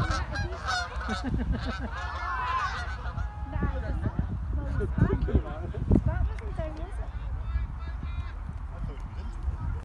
Ha ha ha ha ha!